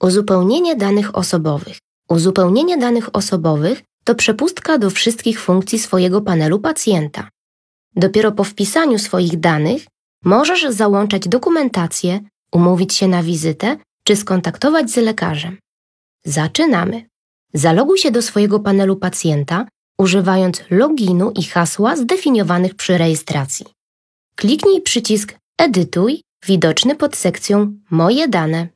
Uzupełnienie danych osobowych. Uzupełnienie danych osobowych to przepustka do wszystkich funkcji swojego panelu pacjenta. Dopiero po wpisaniu swoich danych możesz załączać dokumentację, umówić się na wizytę czy skontaktować z lekarzem. Zaczynamy. Zaloguj się do swojego panelu pacjenta, używając loginu i hasła zdefiniowanych przy rejestracji. Kliknij przycisk Edytuj, widoczny pod sekcją Moje dane.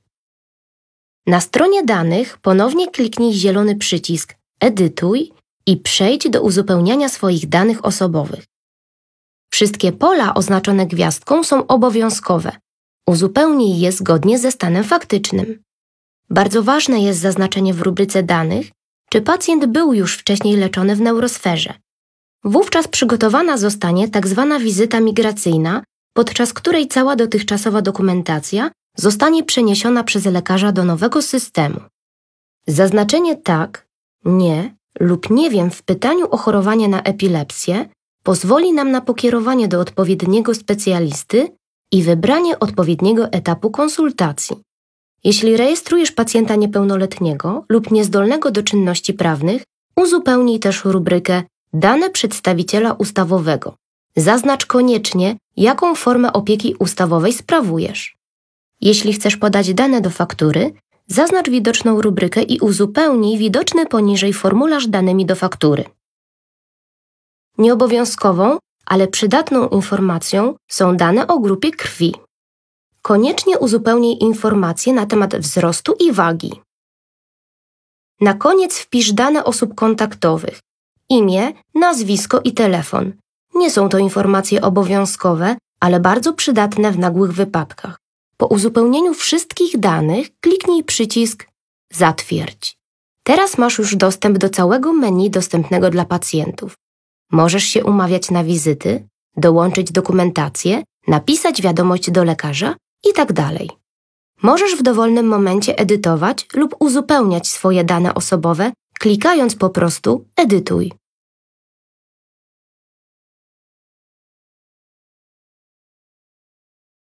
Na stronie danych ponownie kliknij zielony przycisk Edytuj i przejdź do uzupełniania swoich danych osobowych. Wszystkie pola oznaczone gwiazdką są obowiązkowe. Uzupełnij je zgodnie ze stanem faktycznym. Bardzo ważne jest zaznaczenie w rubryce danych, czy pacjent był już wcześniej leczony w neurosferze. Wówczas przygotowana zostanie tzw. Tak wizyta migracyjna, podczas której cała dotychczasowa dokumentacja zostanie przeniesiona przez lekarza do nowego systemu. Zaznaczenie tak, nie lub nie wiem w pytaniu o chorowanie na epilepsję pozwoli nam na pokierowanie do odpowiedniego specjalisty i wybranie odpowiedniego etapu konsultacji. Jeśli rejestrujesz pacjenta niepełnoletniego lub niezdolnego do czynności prawnych, uzupełnij też rubrykę Dane przedstawiciela ustawowego. Zaznacz koniecznie, jaką formę opieki ustawowej sprawujesz. Jeśli chcesz podać dane do faktury, zaznacz widoczną rubrykę i uzupełnij widoczny poniżej formularz danymi do faktury. Nieobowiązkową, ale przydatną informacją są dane o grupie krwi. Koniecznie uzupełnij informacje na temat wzrostu i wagi. Na koniec wpisz dane osób kontaktowych: imię, nazwisko i telefon. Nie są to informacje obowiązkowe, ale bardzo przydatne w nagłych wypadkach. Po uzupełnieniu wszystkich danych kliknij przycisk Zatwierdź. Teraz masz już dostęp do całego menu dostępnego dla pacjentów. Możesz się umawiać na wizyty, dołączyć dokumentację, napisać wiadomość do lekarza i tak. Możesz w dowolnym momencie edytować lub uzupełniać swoje dane osobowe, klikając po prostu Edytuj.